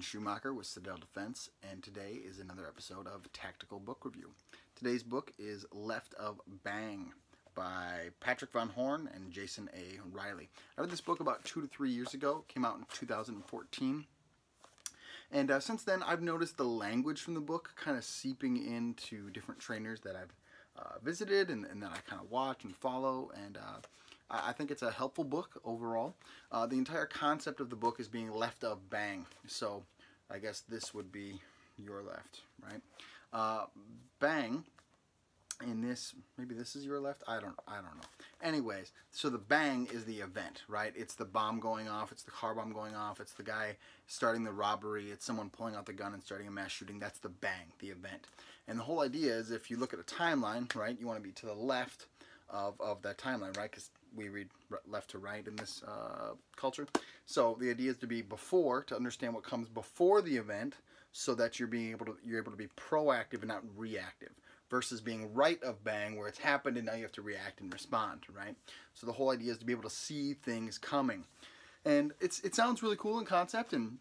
Schumacher with Citadel Defense, and today is another episode of Tactical Book Review. Today's book is Left of Bang by Patrick Von Horne and Jason A. Riley. I read this book about two to three years ago, came out in 2014. And uh, since then, I've noticed the language from the book kind of seeping into different trainers that I've uh, visited and, and, that I kind of watch and follow. And uh, I think it's a helpful book overall. Uh, the entire concept of the book is being left of bang. So I guess this would be your left, right? Uh, bang in this maybe this is your left i don't i don't know anyways so the bang is the event right it's the bomb going off it's the car bomb going off it's the guy starting the robbery it's someone pulling out the gun and starting a mass shooting that's the bang the event and the whole idea is if you look at a timeline right you want to be to the left of, of that timeline right because we read left to right in this uh, culture. So the idea is to be before, to understand what comes before the event, so that you're being able to you're able to be proactive and not reactive, versus being right of bang where it's happened and now you have to react and respond, right? So the whole idea is to be able to see things coming, and it's it sounds really cool in concept and.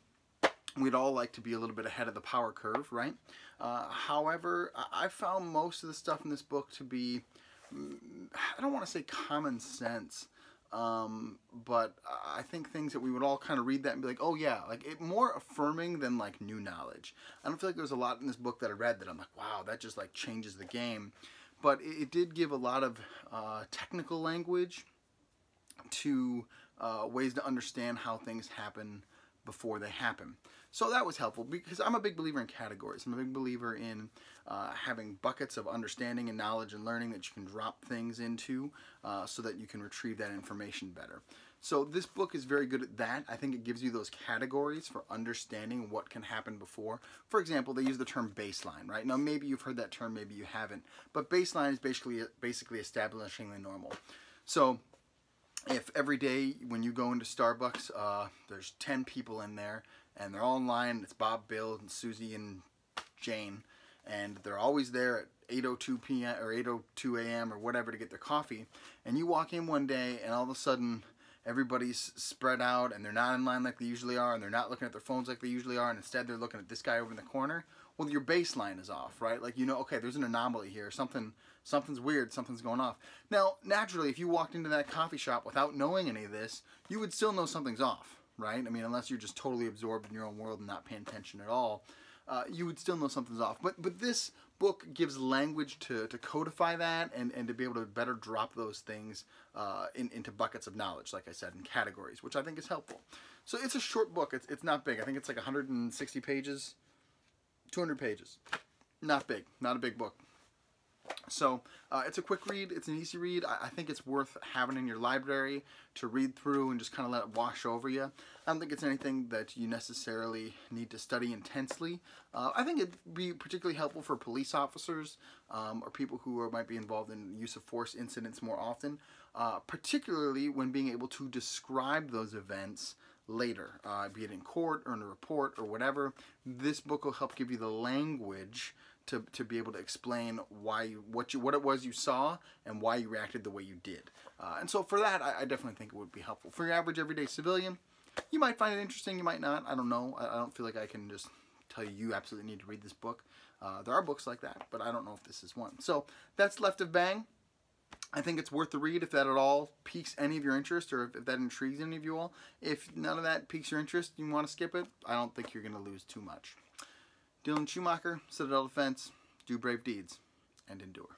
We'd all like to be a little bit ahead of the power curve, right? Uh, however, I found most of the stuff in this book to be I don't want to say common sense, um, but I think things that we would all kind of read that and be like, oh yeah, like it more affirming than like new knowledge. I don't feel like there's a lot in this book that I read that I'm like, wow, that just like changes the game. But it, it did give a lot of uh, technical language to uh, ways to understand how things happen before they happen. So that was helpful because I'm a big believer in categories. I'm a big believer in uh, having buckets of understanding and knowledge and learning that you can drop things into uh, so that you can retrieve that information better. So this book is very good at that. I think it gives you those categories for understanding what can happen before. For example, they use the term baseline, right? Now maybe you've heard that term, maybe you haven't. But baseline is basically basically establishing the normal. So if every day when you go into Starbucks, uh, there's 10 people in there and they're all in line, it's Bob, Bill, and Susie, and Jane, and they're always there at 8.02 p.m. or 8.02 a.m. or whatever to get their coffee, and you walk in one day and all of a sudden everybody's spread out and they're not in line like they usually are and they're not looking at their phones like they usually are and instead they're looking at this guy over in the corner, well your baseline is off, right? Like you know, okay, there's an anomaly here, something something's weird, something's going off. Now, naturally, if you walked into that coffee shop without knowing any of this, you would still know something's off, right? I mean, unless you're just totally absorbed in your own world and not paying attention at all, uh, you would still know something's off. But but this book gives language to, to codify that and, and to be able to better drop those things uh, in, into buckets of knowledge, like I said, in categories, which I think is helpful. So it's a short book. It's, it's not big. I think it's like 160 pages, 200 pages. Not big. Not a big book. So uh, it's a quick read. It's an easy read. I, I, think it's worth having in your library to read through and just kind of let it wash over you. I don't think it's anything that you necessarily need to study intensely. Uh, I think it'd be particularly helpful for police officers um, or people who are, might be involved in use of force incidents more often, uh, particularly when being able to describe those events later, uh, be it in court or in a report or whatever. This book will help give you the language to, to be able to explain why you, what you what it was you saw and why you reacted the way you did. Uh, and so for that, I, I, definitely think it would be helpful. For your average everyday civilian, you might find it interesting, you might not. I don't know. I, I don't feel like I can just tell you you absolutely need to read this book. Uh, there are books like that, but I don't know if this is one. So that's Left of Bang. I think it's worth the read if that at all piques any of your interest or if, if, that intrigues any of you all. If none of that piques your interest, you want to skip it, I don't think you're going to lose too much. Dylan Schumacher, Citadel Defense, do brave deeds and endure.